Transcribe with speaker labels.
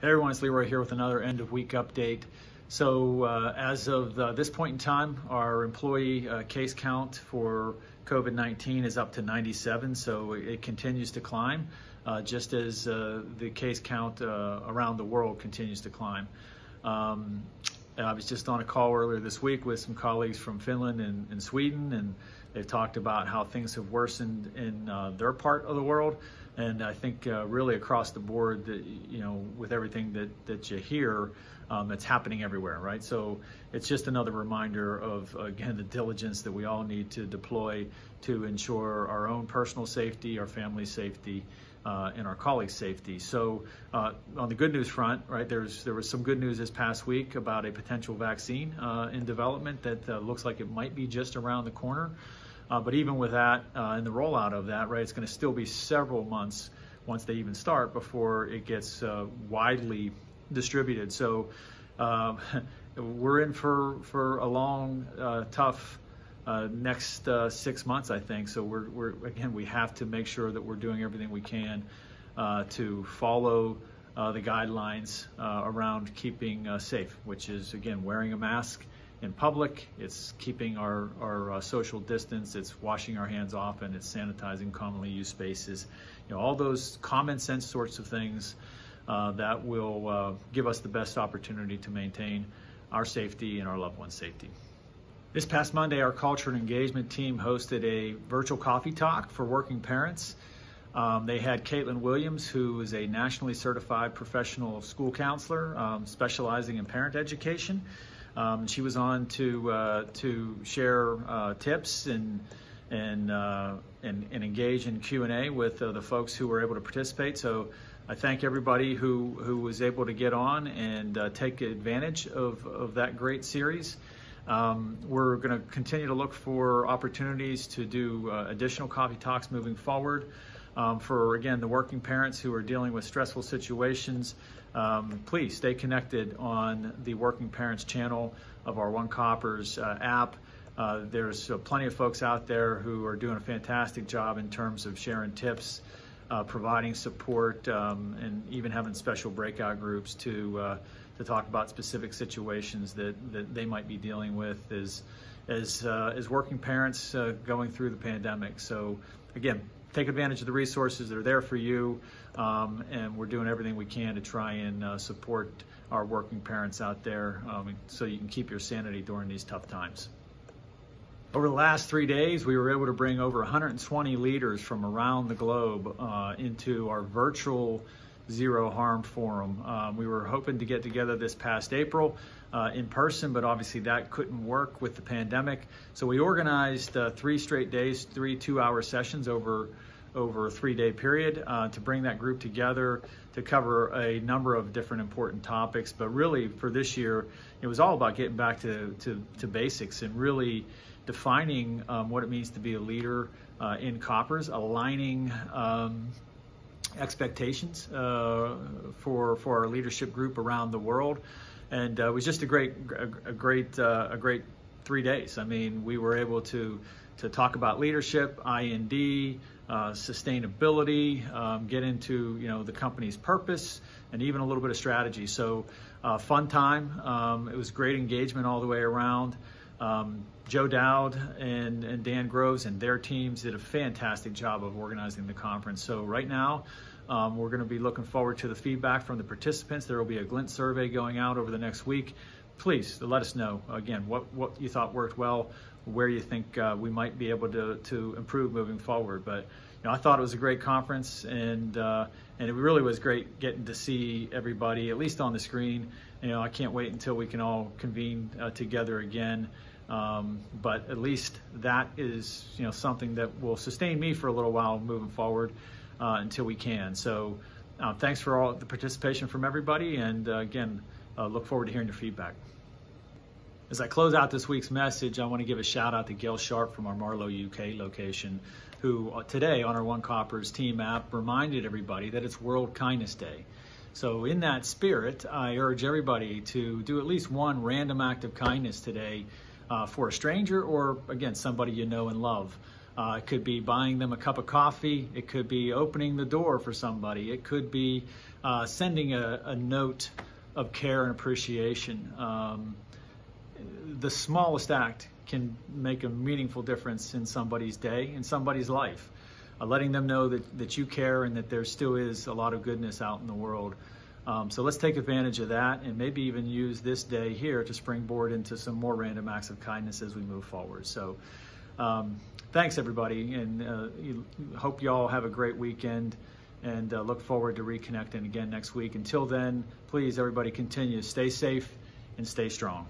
Speaker 1: Hey everyone, it's Leroy here with another end of week update. So uh, as of uh, this point in time, our employee uh, case count for COVID-19 is up to 97, so it continues to climb, uh, just as uh, the case count uh, around the world continues to climb. Um, I was just on a call earlier this week with some colleagues from Finland and, and Sweden, and they've talked about how things have worsened in their part of the world. And I think uh, really across the board, that, you know, with everything that, that you hear, um, it's happening everywhere, right? So it's just another reminder of, again, the diligence that we all need to deploy to ensure our own personal safety, our family safety, uh, and our colleagues' safety. So uh, on the good news front, right, there's there was some good news this past week about a potential vaccine uh, in development that uh, looks like it might be just around the corner. Uh, but even with that uh, and the rollout of that, right, it's going to still be several months once they even start before it gets uh, widely distributed. So um, we're in for for a long, uh, tough uh, next six months, I think. So we're, we're again we have to make sure that we're doing everything we can to follow. the guidelines around keeping safe, which is again wearing a mask, in public, it's keeping our, our uh, social distance, it's washing our hands often, it's sanitizing commonly used spaces. You know, all those common sense sorts of things uh, that will uh, give us the best opportunity to maintain our safety and our loved ones' safety. This past Monday, our culture and engagement team hosted a virtual coffee talk for working parents. Um, they had Caitlin Williams, who is a nationally certified professional school counselor um, specializing in parent education. Um, she was on to uh, to share uh, tips and and, uh, and, and engage in Q and A with uh, the folks who were able to participate. So I thank everybody who who was able to get on and uh, take advantage of of that great series. Um, we're going to continue to look for opportunities to do uh, additional coffee talks moving forward. Um, for again the working parents who are dealing with stressful situations, um, please stay connected on the Working Parents channel of our One Koppers uh, app. Uh, there's uh, plenty of folks out there who are doing a fantastic job in terms of sharing tips, uh, providing support, um, and even having special breakout groups to uh, to talk about specific situations that, that they might be dealing with as as uh, as working parents going through the pandemic. So again, take advantage of the resources that are there for you. Um, and we're doing everything we can to try and uh, support our working parents out there um, so you can keep your sanity during these tough times. Over the last three days, we were able to bring over 120 leaders from around the globe uh, into our virtual Zero Harm Forum. Um, we were hoping to get together this past April uh, in person, but obviously that couldn't work with the pandemic. So we organized uh, three straight days, three two-hour sessions over over a three-day period uh, to bring that group together to cover a number of different important topics. But really, for this year, it was all about getting back to to, to basics and really defining um, what it means to be a leader uh, in Koppers, aligning. Um, expectations uh, for for our leadership group around the world, and uh, it was just a great a, a great uh, a great three days. I mean, we were able to to talk about leadership, IND, uh, sustainability, um, get into you know the company's purpose, and even a little bit of strategy. So, uh, fun time. Um, it was great engagement all the way around. Um, Joe Dowd and, and Dan Groves and their teams did a fantastic job of organizing the conference. So right now, um, we're going to be looking forward to the feedback from the participants. There will be a Glint survey going out over the next week. Please let us know again what, what you thought worked well, where you think uh, we might be able to, to improve moving forward. But you know, I thought it was a great conference, and uh, and it really was great getting to see everybody at least on the screen. You know, I can't wait until we can all convene uh, together again. Um, but at least that is you know something that will sustain me for a little while moving forward uh, until we can. So uh, thanks for all the participation from everybody, and uh, again, uh, look forward to hearing your feedback. As I close out this week's message, I want to give a shout out to Gail Sharp from our Marlow, UK location, who uh, today on our One Koppers team app reminded everybody that it's World Kindness Day. So, in that spirit, I urge everybody to do at least one random act of kindness today uh, for a stranger or, again, somebody you know and love. Uh, it could be buying them a cup of coffee. It could be opening the door for somebody. It could be uh, sending a, a, note of care and appreciation. Um, the smallest act can make a meaningful difference in somebody's day, in somebody's life. Uh, letting them know that, that you care and that there still is a lot of goodness out in the world. Um, so let's take advantage of that and maybe even use this day here to springboard into some more random acts of kindness as we move forward. So um, thanks, everybody, and uh, hope you all have a great weekend and uh, look forward to reconnecting again next week. Until then, please, everybody, continue stay safe and stay strong.